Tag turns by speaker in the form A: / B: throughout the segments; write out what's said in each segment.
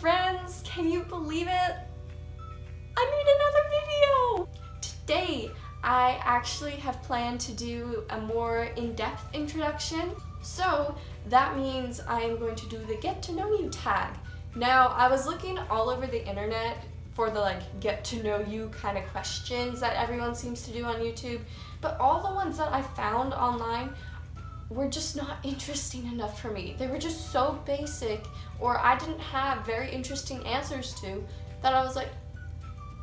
A: friends? Can you believe it? I made another video! Today, I actually have planned to do a more in-depth introduction. So that means I am going to do the get to know you tag. Now, I was looking all over the internet for the like get to know you kind of questions that everyone seems to do on YouTube, but all the ones that I found online were just not interesting enough for me. They were just so basic or I didn't have very interesting answers to that I was like,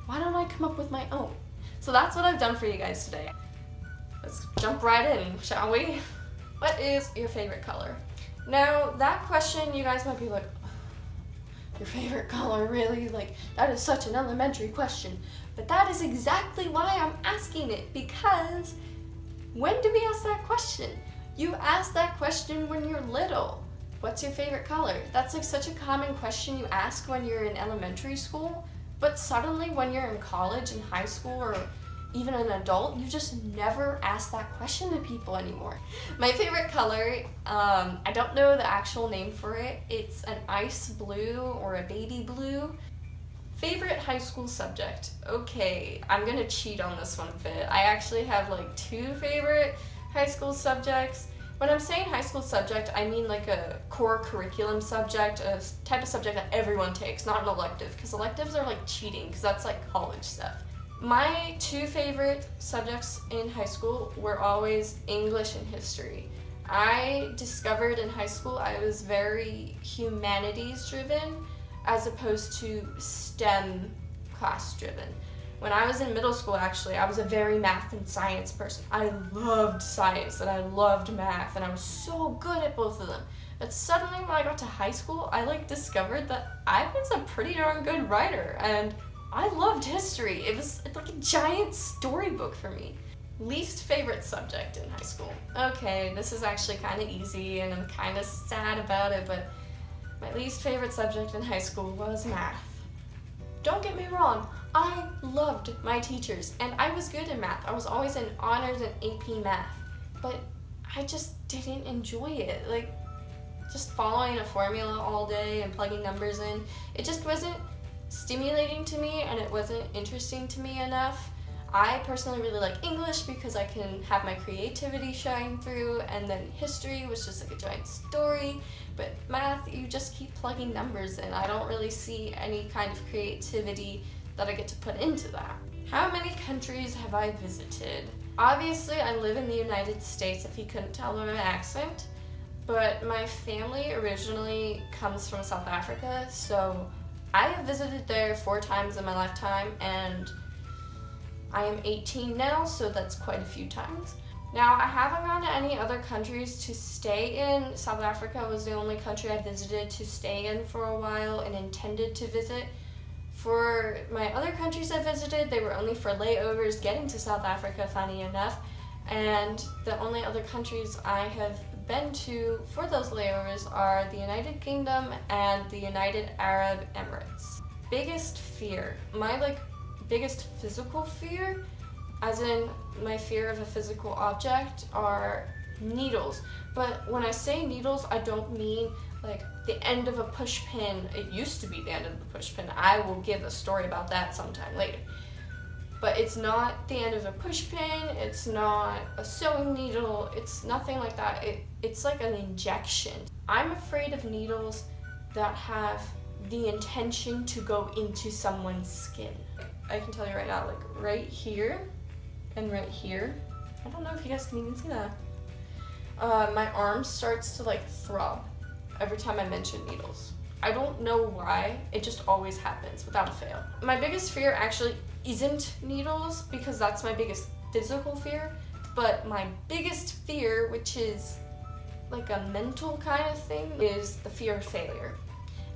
A: why don't I come up with my own? So that's what I've done for you guys today. Let's jump right in, shall we? What is your favorite color? Now, that question, you guys might be like, your favorite color, really? Like, that is such an elementary question. But that is exactly why I'm asking it, because when do we ask that question? You ask that question when you're little. What's your favorite color? That's like such a common question you ask when you're in elementary school, but suddenly when you're in college and high school or even an adult, you just never ask that question to people anymore. My favorite color, um, I don't know the actual name for it. It's an ice blue or a baby blue. Favorite high school subject? Okay, I'm gonna cheat on this one a bit. I actually have like two favorite high school subjects. When I'm saying high school subject, I mean like a core curriculum subject, a type of subject that everyone takes, not an elective, because electives are like cheating, because that's like college stuff. My two favorite subjects in high school were always English and history. I discovered in high school I was very humanities driven as opposed to STEM class driven. When I was in middle school, actually, I was a very math and science person. I loved science and I loved math, and I was so good at both of them. But suddenly, when I got to high school, I like discovered that I was a pretty darn good writer, and I loved history. It was like a giant storybook for me. Least favorite subject in high school. Okay, this is actually kind of easy, and I'm kind of sad about it, but my least favorite subject in high school was math. Don't get me wrong, I loved my teachers and I was good in math. I was always in honors and AP math, but I just didn't enjoy it. Like, just following a formula all day and plugging numbers in, it just wasn't stimulating to me and it wasn't interesting to me enough. I personally really like English because I can have my creativity shine through, and then history was just like a giant story. But math, you just keep plugging numbers in. I don't really see any kind of creativity that I get to put into that. How many countries have I visited? Obviously, I live in the United States, if you couldn't tell by my accent, but my family originally comes from South Africa, so I have visited there four times in my lifetime, and I am 18 now, so that's quite a few times. Now, I haven't gone to any other countries to stay in. South Africa was the only country I visited to stay in for a while and intended to visit. For my other countries I visited, they were only for layovers getting to South Africa, funny enough. And the only other countries I have been to for those layovers are the United Kingdom and the United Arab Emirates. Biggest fear. My like biggest physical fear, as in my fear of a physical object, are needles. But when I say needles, I don't mean like the end of a push pin. It used to be the end of the push pin. I will give a story about that sometime later. But it's not the end of a push pin, it's not a sewing needle, it's nothing like that. It, it's like an injection. I'm afraid of needles that have the intention to go into someone's skin. I can tell you right now, like right here and right here. I don't know if you guys can even see that. Uh, my arm starts to like throb every time I mention needles. I don't know why, it just always happens without a fail. My biggest fear actually isn't needles because that's my biggest physical fear, but my biggest fear, which is like a mental kind of thing, is the fear of failure.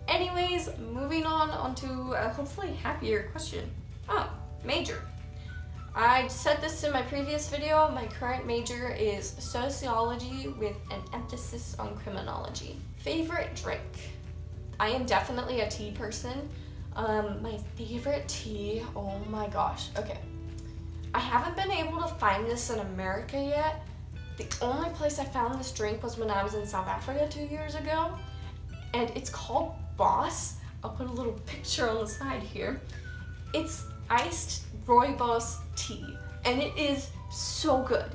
A: Anyways, moving on onto a hopefully happier question. Oh, major. I said this in my previous video, my current major is sociology with an emphasis on criminology. Favorite drink? I am definitely a tea person. Um, my favorite tea, oh my gosh, okay. I haven't been able to find this in America yet. The only place I found this drink was when I was in South Africa two years ago, and it's called BOS. I'll put a little picture on the side here. It's iced rooibos tea, and it is so good.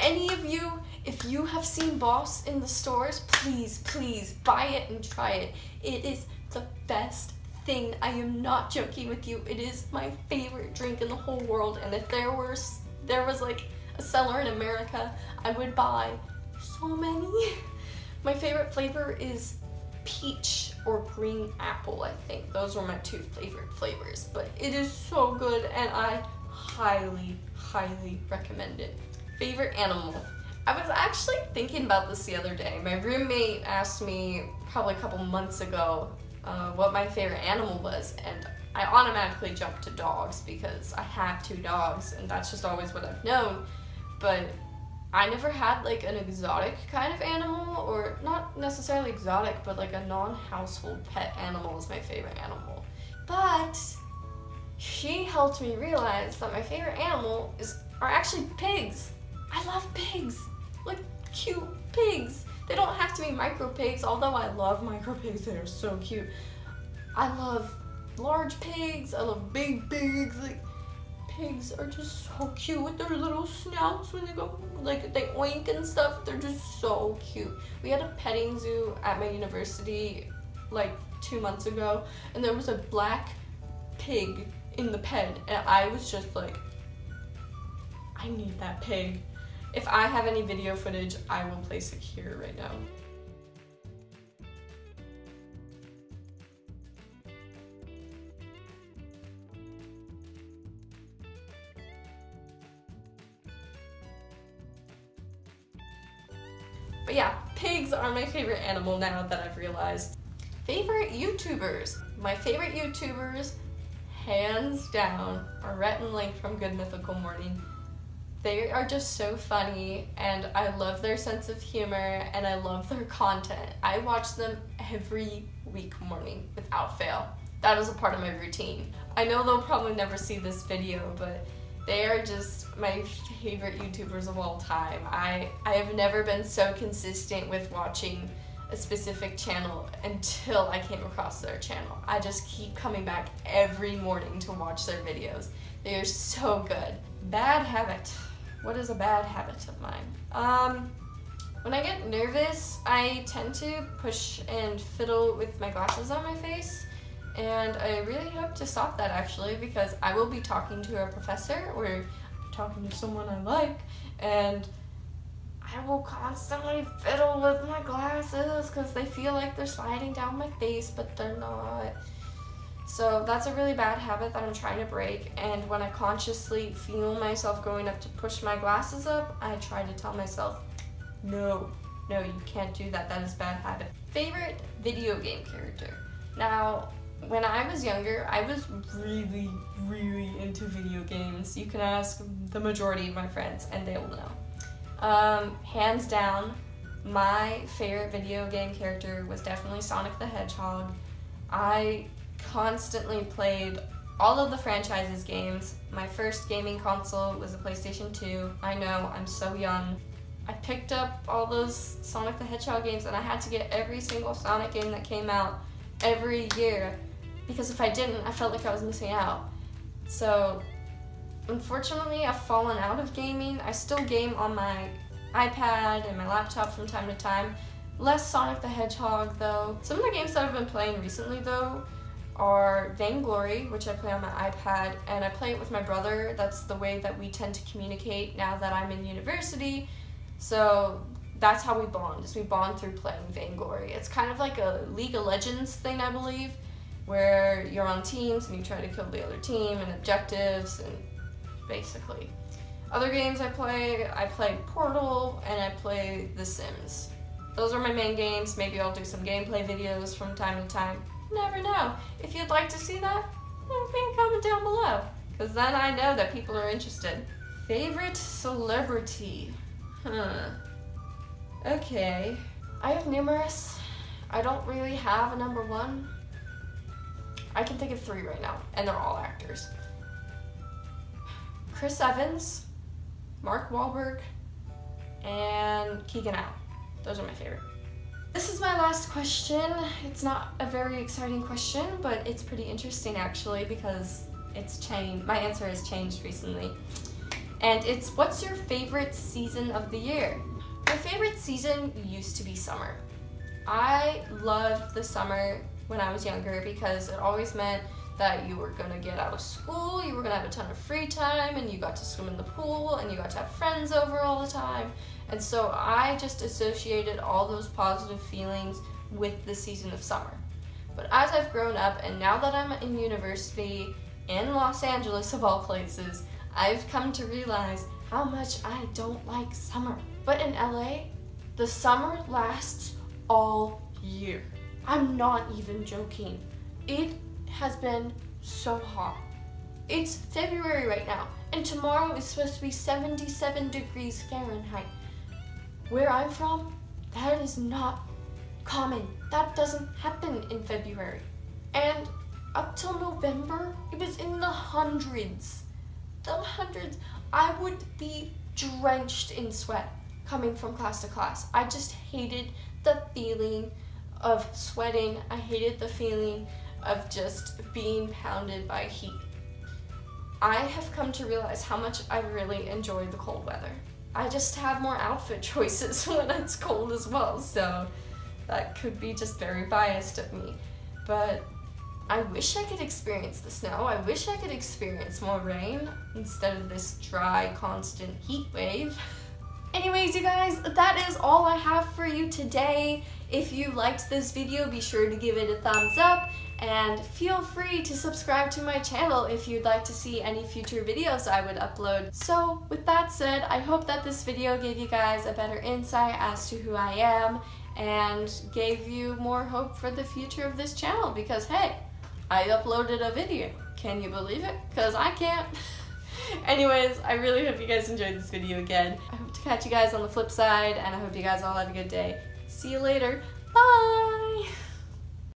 A: Any of you, if you have seen BOS in the stores, please, please buy it and try it. It is the best thing. I am not joking with you. It is my favorite drink in the whole world, and if there was there was like a seller in America, I would buy so many. My favorite flavor is peach or green apple, I think. Those were my two favorite flavors, but it is so good and I highly, highly recommend it. Favorite animal? I was actually thinking about this the other day. My roommate asked me probably a couple months ago uh, what my favorite animal was, and I automatically jumped to dogs because I have two dogs, and that's just always what I've known. But I never had like an exotic kind of animal, or not necessarily exotic, but like a non household pet animal is my favorite animal. But she helped me realize that my favorite animal is are actually pigs. I love pigs. Like cute pigs. They don't have to be micro pigs, although I love micro pigs, they are so cute. I love large pigs, I love big pigs, like pigs are just so cute with their little snouts when they go, like they oink and stuff. They're just so cute. We had a petting zoo at my university like two months ago, and there was a black pig in the pen, and I was just like, I need that pig. If I have any video footage, I will place it here right now. But yeah, pigs are my favorite animal now that I've realized. Favorite YouTubers? My favorite YouTubers, hands down, are Rhett and Link from Good Mythical Morning. They are just so funny and I love their sense of humor and I love their content. I watch them every week morning without fail. That is a part of my routine. I know they'll probably never see this video, but they are just my favorite YouTubers of all time. I, I have never been so consistent with watching a specific channel until I came across their channel. I just keep coming back every morning to watch their videos. They are so good. Bad habit. What is a bad habit of mine? Um, when I get nervous, I tend to push and fiddle with my glasses on my face. And I really hope to stop that actually because I will be talking to a professor or talking to someone I like and I will constantly fiddle with my glasses because they feel like they're sliding down my face but they're not. So that's a really bad habit that I'm trying to break and when I consciously feel myself going up to push my glasses up, I try to tell myself, no, no, you can't do that, that is bad habit. Favorite video game character? Now, when I was younger, I was really, really into video games. You can ask the majority of my friends, and they will know. Um, hands down, my favorite video game character was definitely Sonic the Hedgehog. I constantly played all of the franchise's games. My first gaming console was a PlayStation 2. I know, I'm so young. I picked up all those Sonic the Hedgehog games and I had to get every single Sonic game that came out every year because if I didn't, I felt like I was missing out. So, unfortunately, I've fallen out of gaming. I still game on my iPad and my laptop from time to time. Less Sonic the Hedgehog, though. Some of the games that I've been playing recently, though, are Vainglory, which I play on my iPad, and I play it with my brother. That's the way that we tend to communicate now that I'm in university. So that's how we bond, is we bond through playing Vainglory. It's kind of like a League of Legends thing, I believe, where you're on teams and you try to kill the other team and objectives and basically. Other games I play, I play Portal and I play The Sims. Those are my main games. Maybe I'll do some gameplay videos from time to time. Never know. If you'd like to see that, leave a comment down below. Because then I know that people are interested. Favorite celebrity? Huh. Okay. I have numerous. I don't really have a number one. I can think of three right now, and they're all actors. Chris Evans, Mark Wahlberg, and Keegan Allen. Those are my favorite. This is my last question. It's not a very exciting question, but it's pretty interesting actually because it's changed. My answer has changed recently. And it's what's your favorite season of the year? My favorite season used to be summer. I loved the summer when I was younger because it always meant that you were gonna get out of school, you were gonna have a ton of free time, and you got to swim in the pool, and you got to have friends over all the time. And so I just associated all those positive feelings with the season of summer. But as I've grown up, and now that I'm in university in Los Angeles, of all places, I've come to realize how much I don't like summer. But in LA, the summer lasts all year. I'm not even joking. It has been so hot. It's February right now, and tomorrow is supposed to be 77 degrees Fahrenheit. Where I'm from, that is not common. That doesn't happen in February. And up till November, it was in the hundreds. The hundreds. I would be drenched in sweat coming from class to class. I just hated the feeling of sweating. I hated the feeling of just being pounded by heat. I have come to realize how much I really enjoy the cold weather. I just have more outfit choices when it's cold as well, so that could be just very biased of me. But I wish I could experience the snow. I wish I could experience more rain instead of this dry, constant heat wave. Anyways, you guys, that is all I have for you today. If you liked this video, be sure to give it a thumbs up and feel free to subscribe to my channel if you'd like to see any future videos I would upload. So with that said, I hope that this video gave you guys a better insight as to who I am and gave you more hope for the future of this channel because hey, I uploaded a video. Can you believe it? Because I can't. Anyways, I really hope you guys enjoyed this video again. I catch you guys on the flip side, and I hope you guys all have a good day. See you later. Bye!